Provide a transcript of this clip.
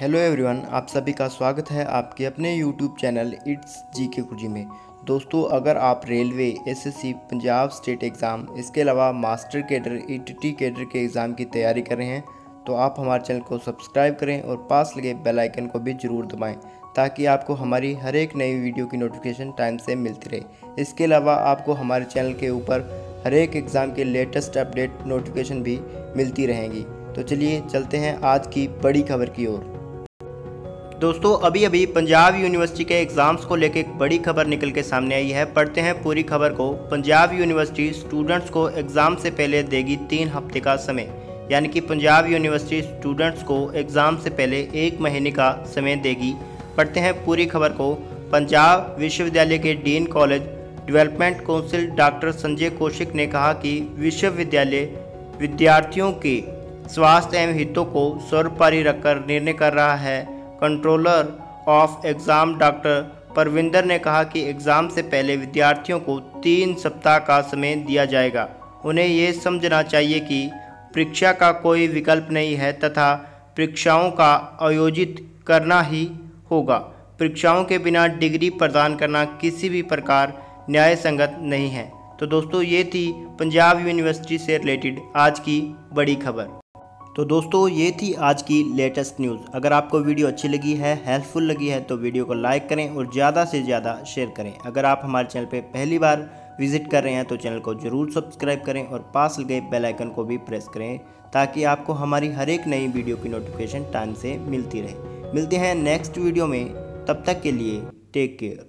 Hello everyone, आप सभी का स्वागत है आपके अपने यूट्यूब चैनल इट्स जी के कुर्जी में। दोस्तों, अगर आप railway, SSC, Punjab state exam, इसके अलावा मास्टर केडर, ईटीटी केडर के एग्ज़ाम की तैयारी कर रहे हैं तो आप हमारे चैनल को सब्सक्राइब करें और पास लगे बेल आइकन को भी ज़रूर दबाएँ, ताकि आपको हमारी हर एक नई वीडियो की नोटिफिकेशन टाइम से मिलती रहे। इसके अलावा आपको हमारे चैनल के ऊपर हर एक एग्ज़ाम के लेटेस्ट अपडेट नोटिफिकेशन भी मिलती रहेंगी। तो चलिए चलते हैं आज की बड़ी खबर की ओर। दोस्तों अभी अभी पंजाब यूनिवर्सिटी के एग्ज़ाम्स को लेकर एक बड़ी खबर निकल के सामने आई है। पढ़ते हैं पूरी खबर को। पंजाब यूनिवर्सिटी स्टूडेंट्स को एग्ज़ाम से पहले देगी तीन हफ़्ते का समय। यानी कि पंजाब यूनिवर्सिटी स्टूडेंट्स को एग्ज़ाम से पहले एक महीने का समय देगी। पढ़ते हैं पूरी खबर को। पंजाब विश्वविद्यालय के dean college development council doctor Sanjay Kaushik ने कहा कि विश्वविद्यालय विद्यार्थियों के स्वास्थ्य एवं हितों को सर्वपारी रखकर निर्णय कर रहा है। Controller of exam doctor Parvinder ने कहा कि एग्ज़ाम से पहले विद्यार्थियों को तीन सप्ताह का समय दिया जाएगा। उन्हें ये समझना चाहिए कि परीक्षा का कोई विकल्प नहीं है तथा परीक्षाओं का आयोजित करना ही होगा। परीक्षाओं के बिना डिग्री प्रदान करना किसी भी प्रकार न्याय संगत नहीं है। तो दोस्तों, ये थी पंजाब यूनिवर्सिटी से रिलेटेड आज की बड़ी खबर। तो दोस्तों, ये थी आज की लेटेस्ट न्यूज़ अगर आपको वीडियो अच्छी लगी है हेल्पफुल लगी है तो वीडियो को लाइक करें और ज़्यादा से ज़्यादा शेयर करें। अगर आप हमारे चैनल पर पहली बार विज़िट कर रहे हैं तो चैनल को ज़रूर सब्सक्राइब करें और पास लगे बेल आइकन को भी प्रेस करें, ताकि आपको हमारी हर एक नई वीडियो की नोटिफिकेशन टाइम से मिलती रहे। मिलते हैं नेक्स्ट वीडियो में। तब तक के लिए टेक केयर